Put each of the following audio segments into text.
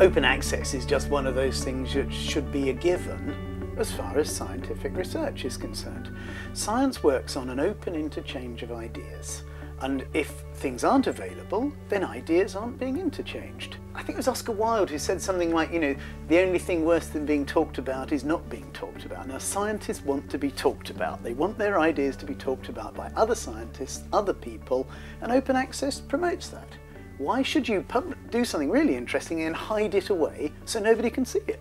Open access is just one of those things that should be a given as far as scientific research is concerned. Science works on an open interchange of ideas. And if things aren't available, then ideas aren't being interchanged. I think it was Oscar Wilde who said something like, you know, the only thing worse than being talked about is not being talked about. Now, scientists want to be talked about. They want their ideas to be talked about by other scientists, other people, and open access promotes that. Why should you do something really interesting and hide it away so nobody can see it?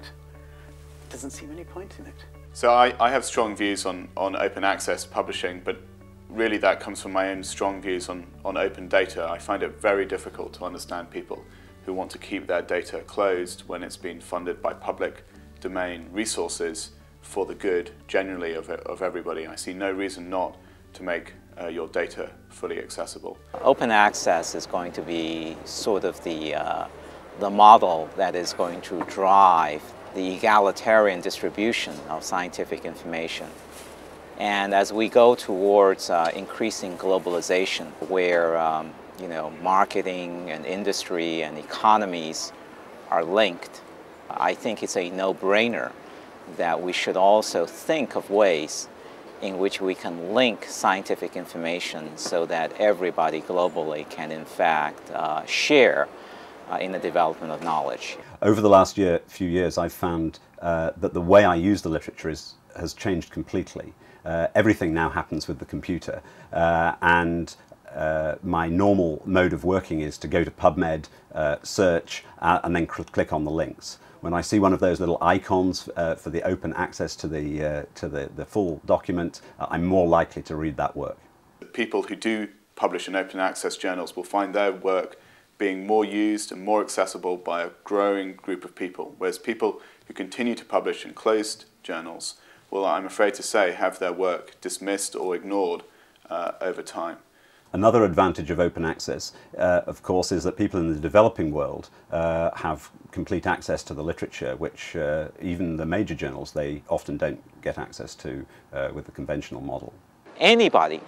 Doesn't seem any point in it. So I, I have strong views on, on open access publishing, but really that comes from my own strong views on, on open data. I find it very difficult to understand people who want to keep their data closed when it's been funded by public domain resources for the good generally of, of everybody. I see no reason not to make uh, your data fully accessible. Open access is going to be sort of the, uh, the model that is going to drive the egalitarian distribution of scientific information. And as we go towards uh, increasing globalization, where um, you know, marketing and industry and economies are linked, I think it's a no-brainer that we should also think of ways in which we can link scientific information so that everybody globally can in fact uh, share uh, in the development of knowledge. Over the last year, few years, I've found uh, that the way I use the literature is, has changed completely. Uh, everything now happens with the computer uh, and uh, my normal mode of working is to go to PubMed, uh, search, uh, and then click on the links. When I see one of those little icons uh, for the open access to the, to the, the full document, I'm more likely to read that work. People who do publish in open access journals will find their work being more used and more accessible by a growing group of people, whereas people who continue to publish in closed journals will, I'm afraid to say, have their work dismissed or ignored uh, over time. Another advantage of open access, uh, of course, is that people in the developing world uh, have complete access to the literature, which uh, even the major journals, they often don't get access to uh, with the conventional model. Anybody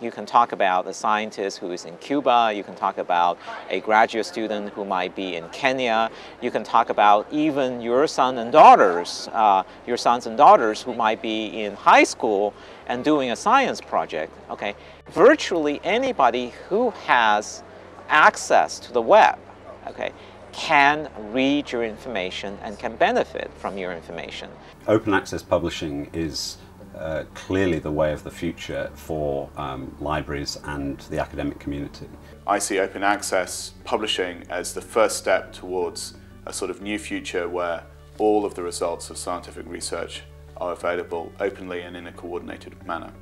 you can talk about a scientist who is in Cuba. You can talk about a graduate student who might be in Kenya. You can talk about even your son and daughters, uh, your sons and daughters who might be in high school and doing a science project. Okay, virtually anybody who has access to the web, okay, can read your information and can benefit from your information. Open access publishing is uh, clearly the way of the future for um, libraries and the academic community. I see open access publishing as the first step towards a sort of new future where all of the results of scientific research are available openly and in a coordinated manner.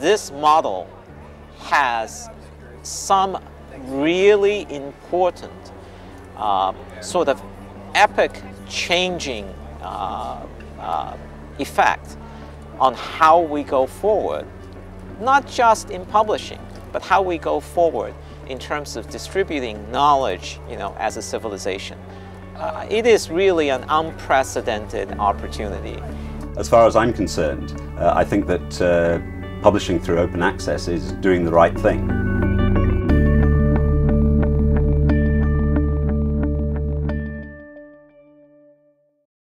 This model has some really important uh, sort of epic changing uh, uh, effect on how we go forward, not just in publishing, but how we go forward in terms of distributing knowledge you know, as a civilization. Uh, it is really an unprecedented opportunity. As far as I'm concerned, uh, I think that uh, publishing through open access is doing the right thing.